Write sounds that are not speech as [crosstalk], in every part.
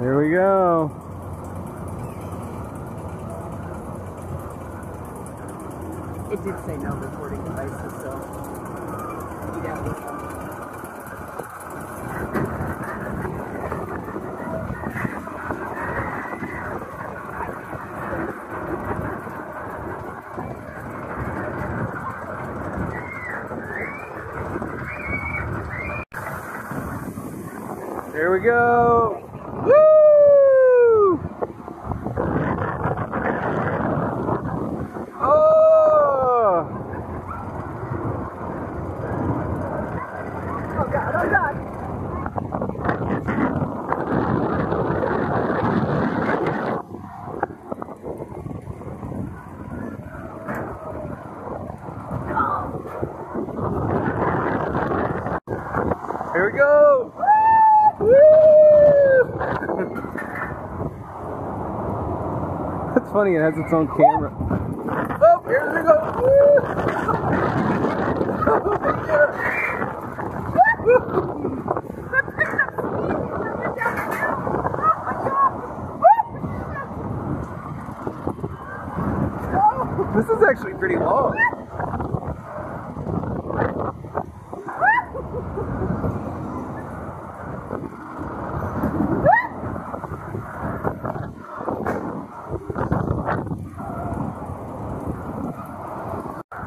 Here we go. It did say no recording devices, so you got with them. Here we go. Woo! Oh! Oh god, oh god! Here we go. Woo! [laughs] That's funny. It has its own camera. Oh, here we go. Woo! This is actually pretty long.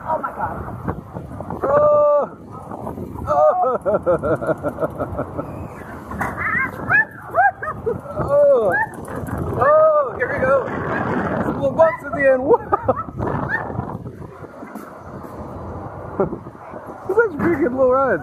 Oh my god. Oh! Oh! [laughs] Oh! Here we go! Some little bumps at the end. Whoa! this is pretty good little ride.